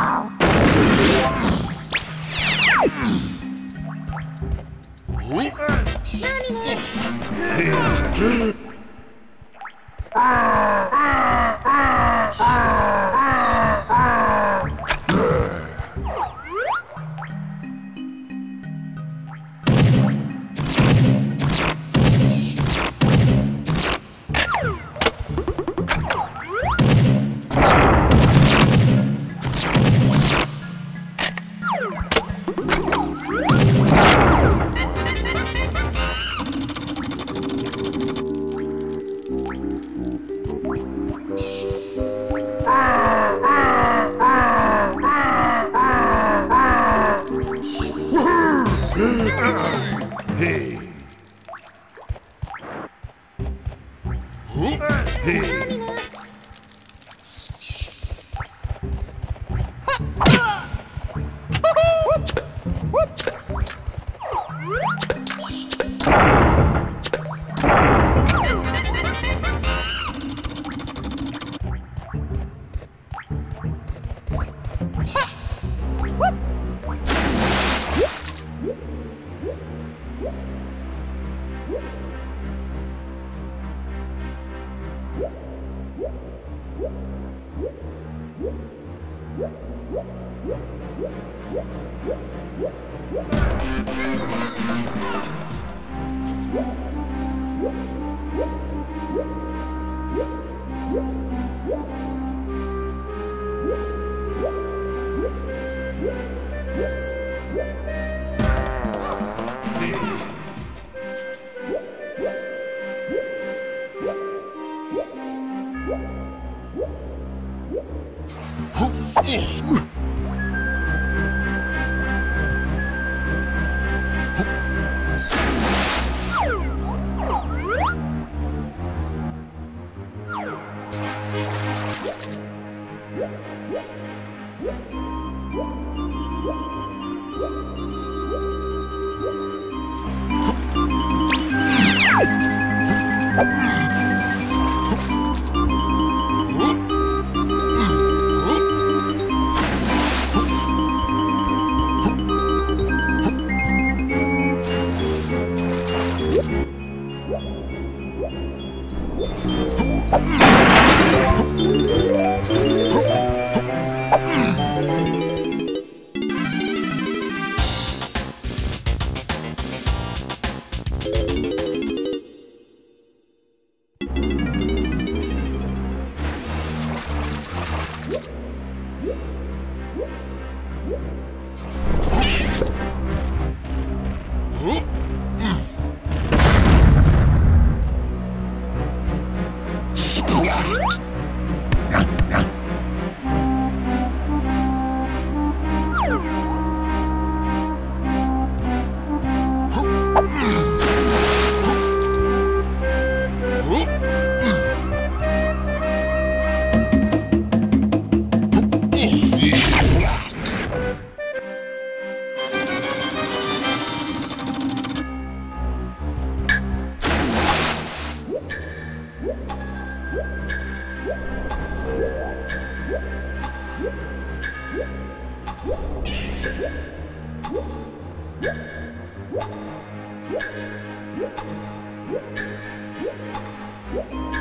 Oh. Mm-hmm. What?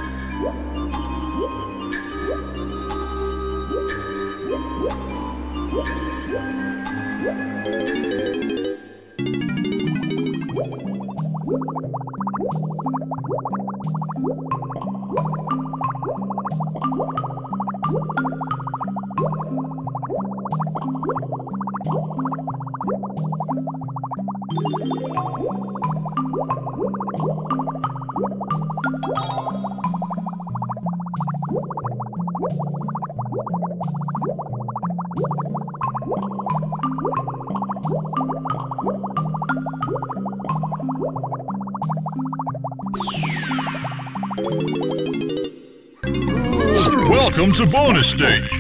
To bonus stage.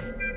Yeah.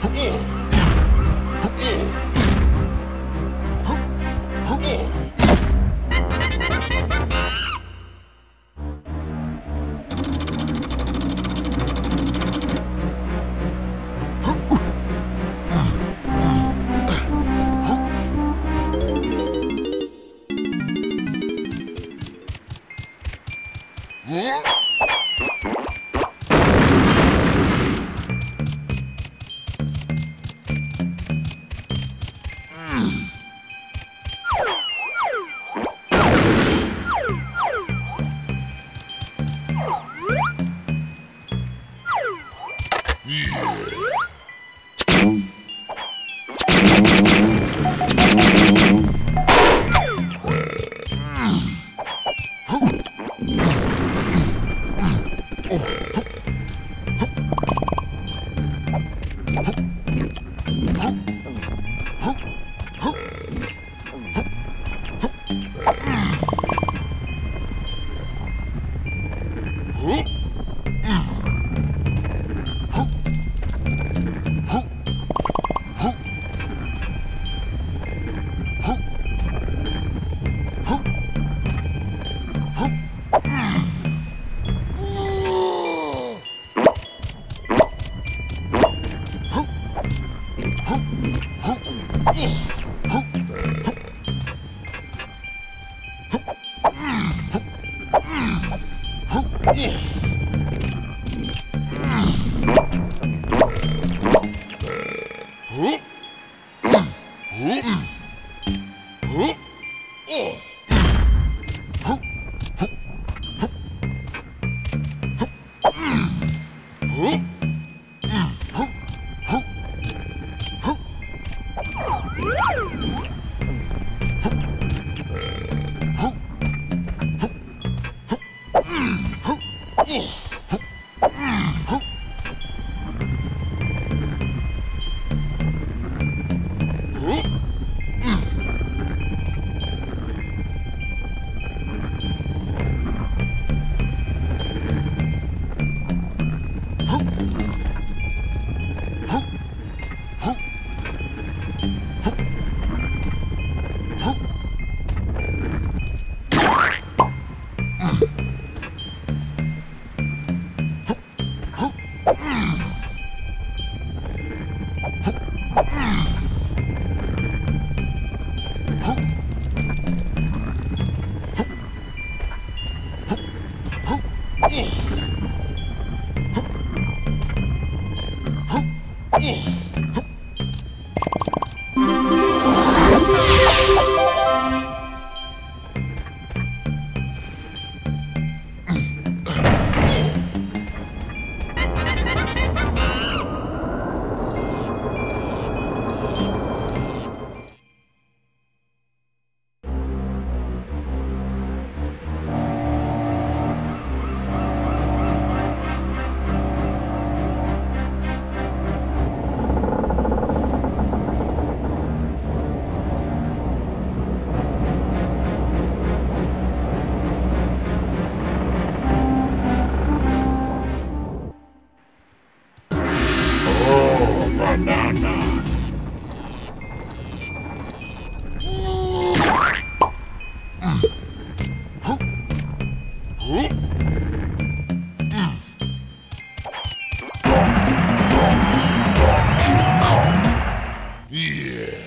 북 이. Yeah.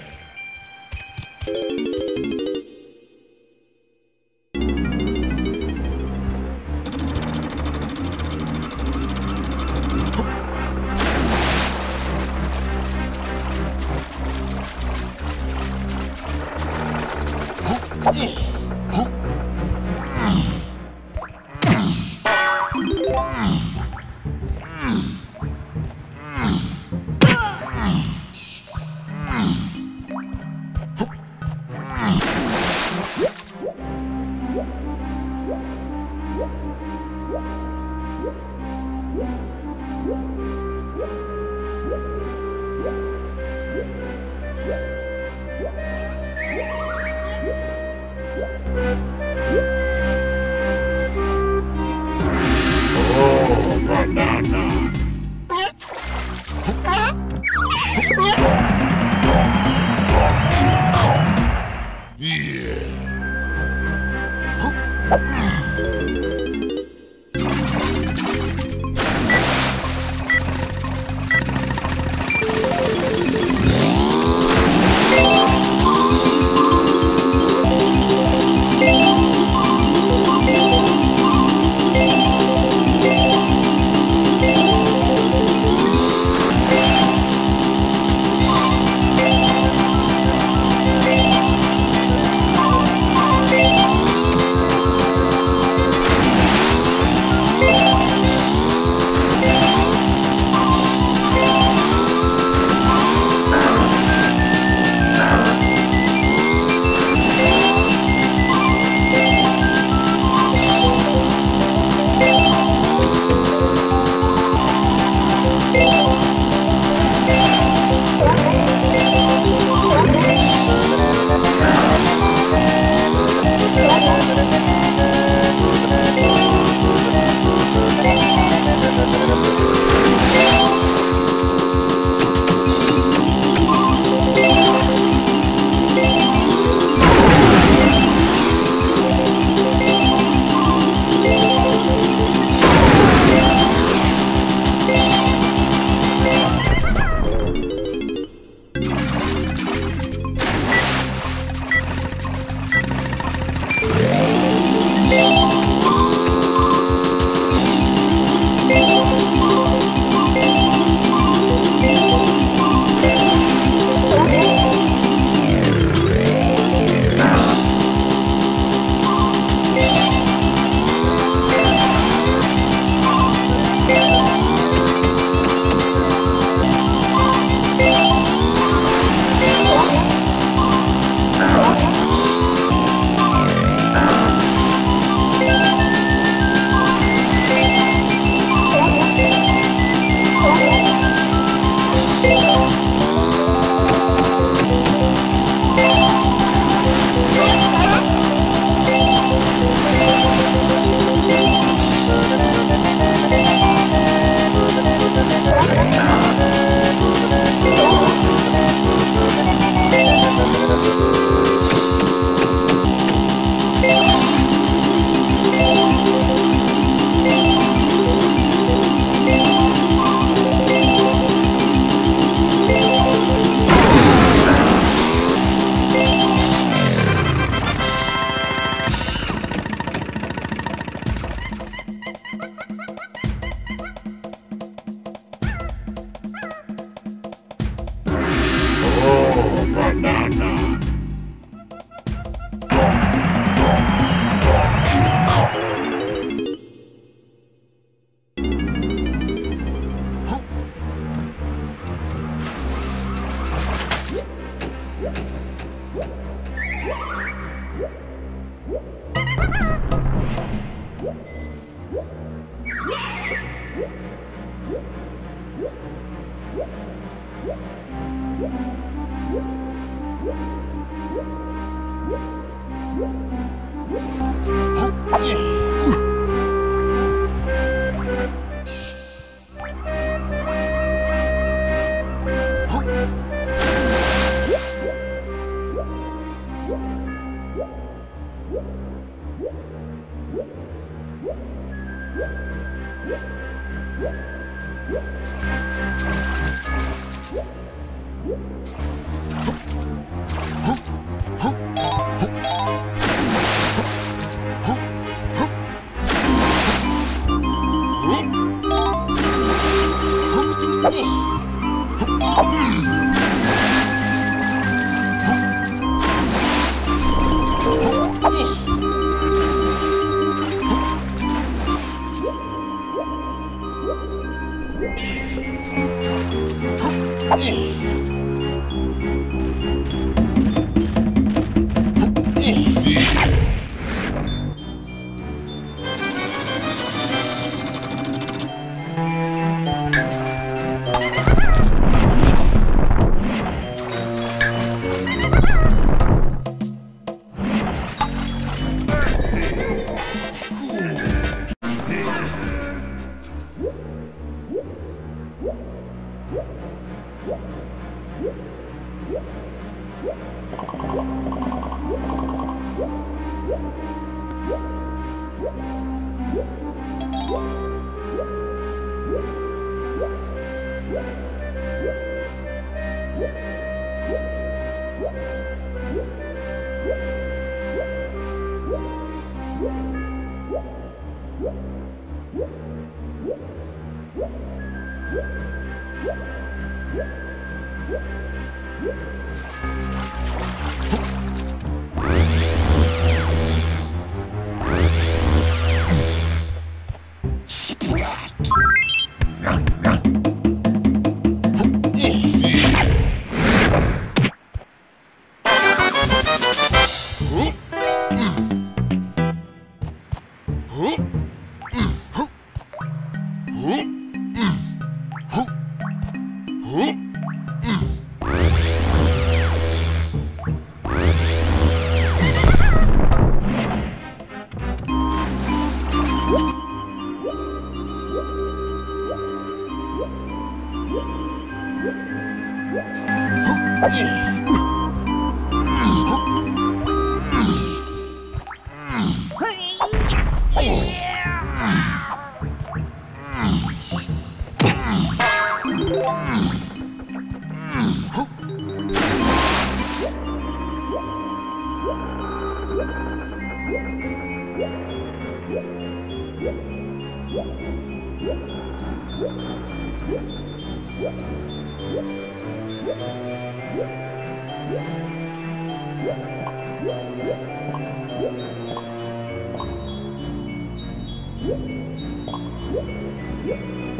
Batman. Yep. Yep. Yep.